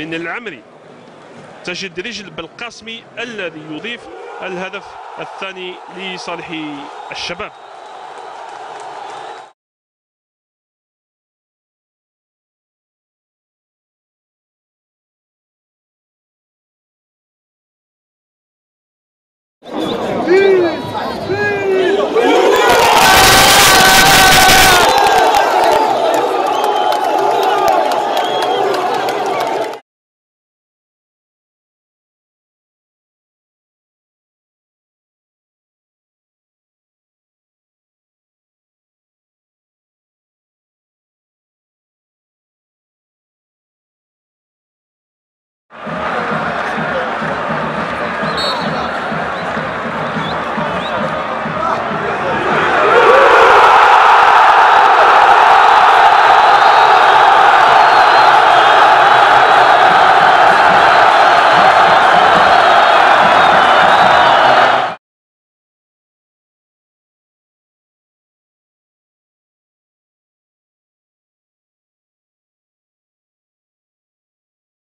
من العمري تجد رجل بالقاسمي الذي يضيف الهدف الثاني لصالح الشباب Yeah.